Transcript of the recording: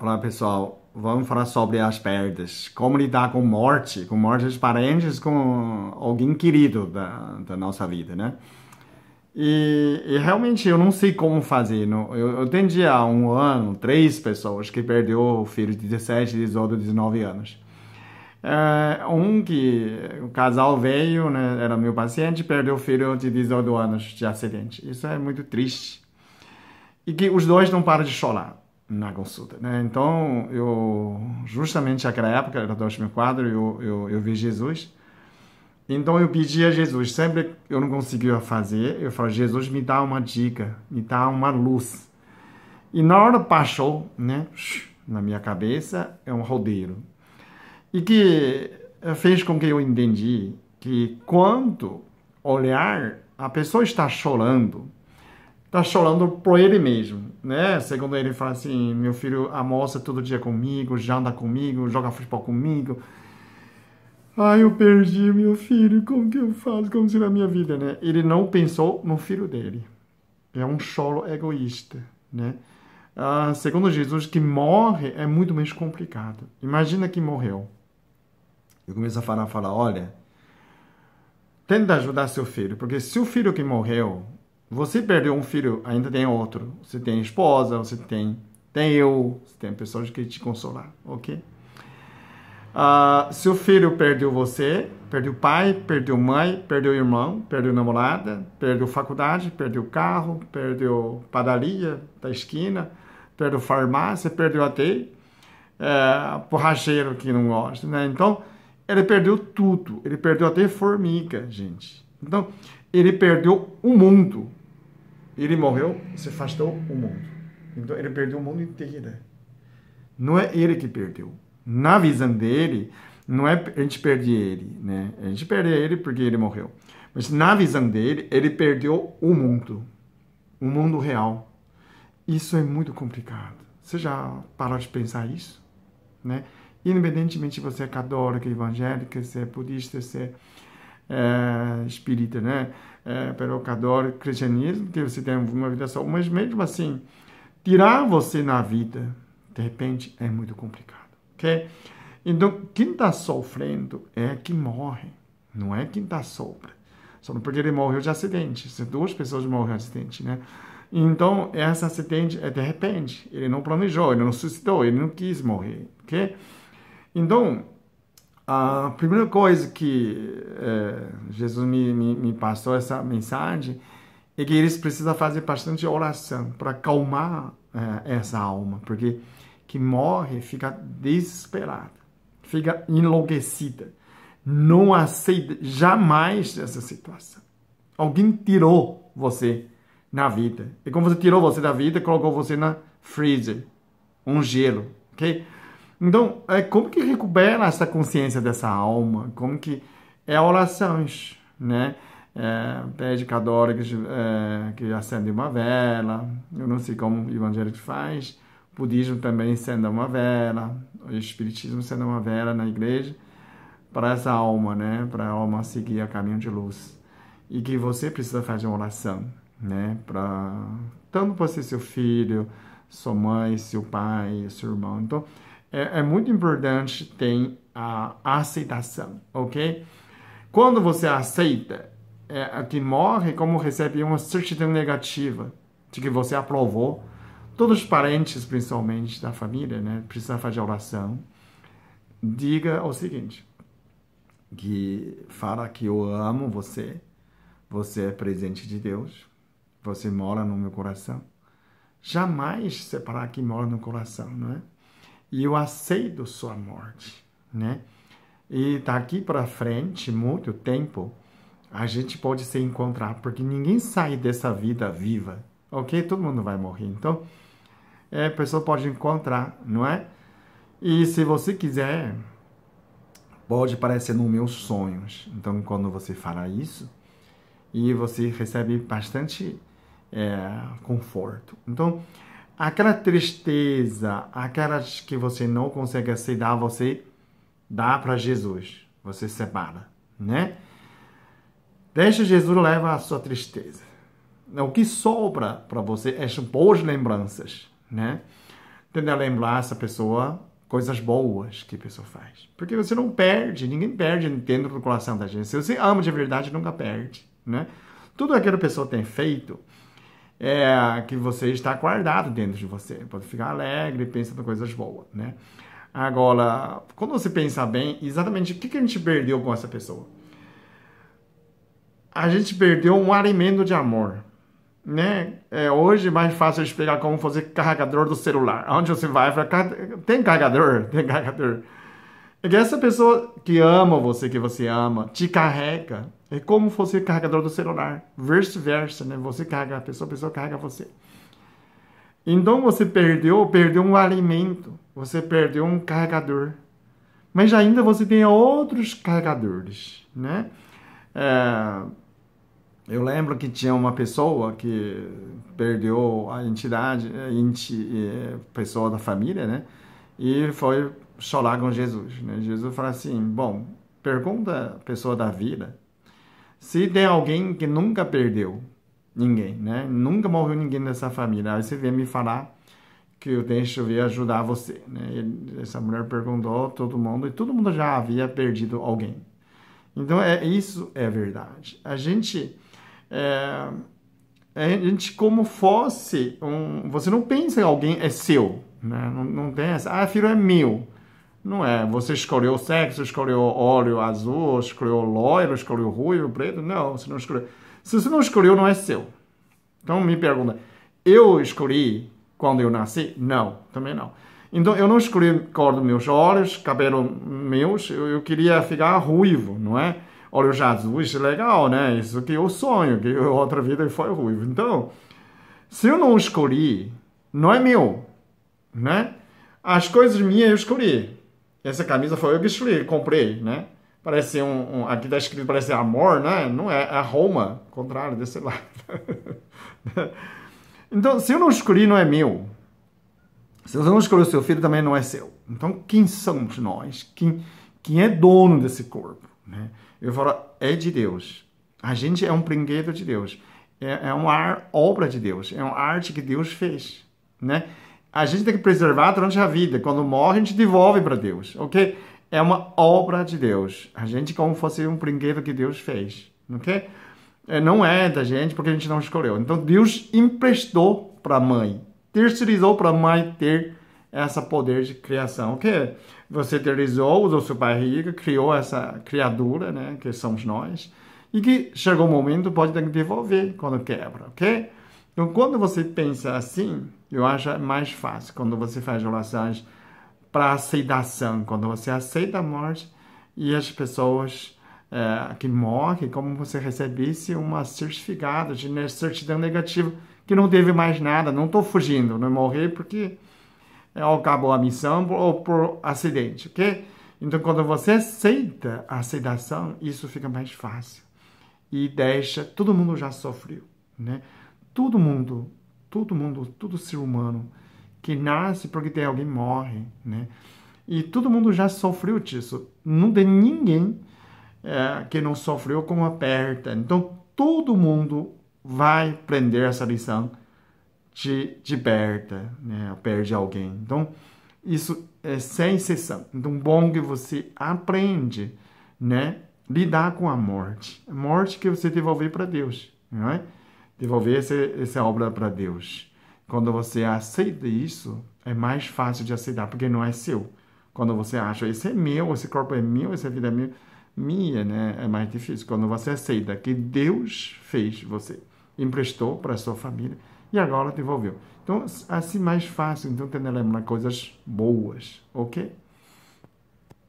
Olá pessoal, vamos falar sobre as perdas, como lidar com morte, com mortes parentes, com alguém querido da, da nossa vida, né? E, e, realmente eu não sei como fazer. Não? Eu, eu atendi há um ano três pessoas que perdeu o filho de 17, 18, 19 anos. É, um que o casal veio, né, era meu paciente, perdeu o filho de 18 anos de acidente. Isso é muito triste. E que os dois não param de chorar na consulta, né? Então, eu, justamente naquela época, era 2004, eu, eu, eu vi Jesus. Então, eu pedi a Jesus, sempre eu não conseguia fazer, eu falei, Jesus, me dá uma dica, me dá uma luz. E na hora passou, né, na minha cabeça, é um rodeiro. E que fez com que eu entendi que quando olhar, a pessoa está chorando, tá chorando por ele mesmo, né? Segundo ele fala assim, meu filho almoça todo dia comigo, janta comigo, joga futebol comigo. Ai, eu perdi meu filho, como que eu faço? Como será a minha vida, né? Ele não pensou no filho dele. É um choro egoísta, né? Ah, segundo Jesus, que morre é muito mais complicado. Imagina que morreu. Eu começo a falar, falar, olha, tenta ajudar seu filho, porque se o filho que morreu você perdeu um filho, ainda tem outro. Você tem esposa, você tem, tem eu, você tem pessoas que te consolar, ok? Uh, seu filho perdeu você, perdeu pai, perdeu mãe, perdeu irmão, perdeu namorada, perdeu faculdade, perdeu carro, perdeu padaria da esquina, perdeu farmácia, perdeu até é, borracheiro que não gosta, né? Então, ele perdeu tudo. Ele perdeu até formiga, gente. Então, ele perdeu o mundo. Ele morreu, se afastou o mundo. Então ele perdeu o mundo inteiro. Não é ele que perdeu. Na visão dele, não é a gente perder ele, né? A gente perde ele porque ele morreu. Mas na visão dele, ele perdeu o mundo. O mundo real. Isso é muito complicado. Você já parou de pensar isso? Né? Independentemente se você é católico, evangélico, se é budista, se é é, espírita, né? É, pelo católico, cristianismo, que você tem uma vida só. Mas mesmo assim, tirar você na vida, de repente, é muito complicado, ok? Então, quem está sofrendo é quem morre, não é quem está sobre. Só porque ele morreu de acidente. Se duas pessoas morreram de acidente, né? Então, esse acidente é de repente. Ele não planejou, ele não suscitou, ele não quis morrer, ok? Então, a primeira coisa que é, Jesus me, me, me, passou essa mensagem é que eles precisam fazer bastante oração para acalmar é, essa alma, porque que morre fica desesperada, fica enlouquecida, não aceita jamais essa situação. Alguém tirou você na vida. E como você tirou você da vida, colocou você na freezer, um gelo, ok? Então, é, como que recupera essa consciência dessa alma? Como que é orações, né? É, pede cada hora que, é, que acende uma vela. Eu não sei como o evangélico faz. O budismo também acende uma vela. O espiritismo acende uma vela na igreja para essa alma, né? Para a alma seguir a caminho de luz. E que você precisa fazer uma oração, né? Para tanto ser seu filho, sua mãe, seu pai, seu irmão. Então, é, é muito importante ter a aceitação, ok? Quando você aceita, é, que morre como recebe uma certidão negativa de que você aprovou, todos os parentes, principalmente da família, né, precisa fazer oração. Diga o seguinte, que fala que eu amo você, você é presente de Deus, você mora no meu coração. Jamais separar que mora no coração, não é? E eu aceito sua morte, né? E daqui para frente, muito tempo, a gente pode se encontrar, porque ninguém sai dessa vida viva, ok? Todo mundo vai morrer, então é, a pessoa pode encontrar, não é? E se você quiser, pode aparecer nos meus sonhos. Então, quando você fala isso, e você recebe bastante é, conforto. Então, aquela tristeza, aquelas que você não consegue aceitar, você dá para Jesus. Você separa, né? Deixa Jesus levar a sua tristeza. O que sobra para você é boas lembranças, né? tenta lembrar essa pessoa coisas boas que a pessoa faz. Porque você não perde, ninguém perde dentro do coração da gente. Se você ama de verdade, nunca perde, né? Tudo aquilo que a pessoa tem feito é que você está guardado dentro de você. Pode ficar alegre, pensando coisas boas, né? Agora, quando você pensa bem, exatamente o que a gente perdeu com essa pessoa? A gente perdeu um alimento de amor né? É, hoje é mais fácil explicar como fazer carregador do celular. Onde você vai, fala, tem carregador? Tem carregador. É que essa pessoa que ama você, que você ama, te carrega. É como fosse carregador do celular. Vice-versa, né? Você carrega a pessoa, a pessoa carrega você. Então você perdeu, perdeu um alimento. Você perdeu um carregador. Mas ainda você tem outros carregadores, né? É eu lembro que tinha uma pessoa que perdeu a entidade, a enti, pessoa da família, né? E foi chorar com Jesus, né? Jesus falou assim: Bom, pergunta a pessoa da vida se tem alguém que nunca perdeu ninguém, né? Nunca morreu ninguém dessa família. Aí você vem me falar que eu deixo vir ajudar você, né? E essa mulher perguntou todo mundo e todo mundo já havia perdido alguém. Então é isso é verdade. A gente é, a gente como fosse um, você não pensa que alguém é seu, né? Não, não tem essa, ah, filho é meu. Não é, você escolheu o sexo, escolheu óleo azul, escolheu loiro, escolheu ruivo, preto, não, você não escolheu. Se você não escolheu, não é seu. Então me pergunta, eu escolhi quando eu nasci? Não, também não. Então eu não escolhi cor dos meus olhos, cabelo meus, eu, eu queria ficar ruivo, não é? olhos azuis, legal, né? Isso que eu sonho, que outra vida foi ruivo. Então, se eu não escolhi, não é meu, né? As coisas minhas eu escolhi. Essa camisa foi eu que escolhi, comprei, né? Parece um, um aqui está escrito parece amor, né? Não é, é Roma, contrário desse lado. então, se eu não escolhi, não é meu. Se você não escolheu seu filho, também não é seu. Então, quem somos nós? Quem, quem é dono desse corpo? Né? Eu falo, é de Deus. A gente é um brinquedo de Deus. É, é uma obra de Deus. É uma arte que Deus fez, né? A gente tem que preservar durante a vida. Quando morre, a gente devolve para Deus, ok? É uma obra de Deus. A gente como fosse um brinquedo que Deus fez, ok? É, não é da gente porque a gente não escolheu. Então Deus emprestou para a mãe, terceirizou para a mãe ter essa poder de criação, ok? você terceirizou, usou seu barriga, criou essa criatura, né, que somos nós, e que chegou o momento pode ter que devolver quando quebra, ok? Então, quando você pensa assim, eu acho mais fácil quando você faz orações para aceitação, quando você aceita a morte e as pessoas é, que morrem, como você recebesse uma certificado de certidão negativa que não teve mais nada, não estou fugindo, não morri porque é, acabou a missão ou por acidente, ok? Então, quando você aceita a aceitação, isso fica mais fácil. E deixa, todo mundo já sofreu, né? Todo mundo, todo mundo, todo ser humano que nasce porque tem alguém morre, né? E todo mundo já sofreu disso. Não tem ninguém é, que não sofreu com a perda. Então, todo mundo vai aprender essa lição de, de perda, né? perde alguém. Então, isso é sem exceção. Então, bom que você aprende, né? Lidar com a morte. Morte que você devolver para Deus, não é? Devolver essa, essa obra para Deus. Quando você aceita isso, é mais fácil de aceitar, porque não é seu. Quando você acha, esse é meu, esse corpo é meu, essa vida é minha, minha, né? É mais difícil. Quando você aceita que Deus fez você, emprestou para a sua família, e agora devolveu. Então, assim mais fácil, então, tendo lembrar coisas boas, ok?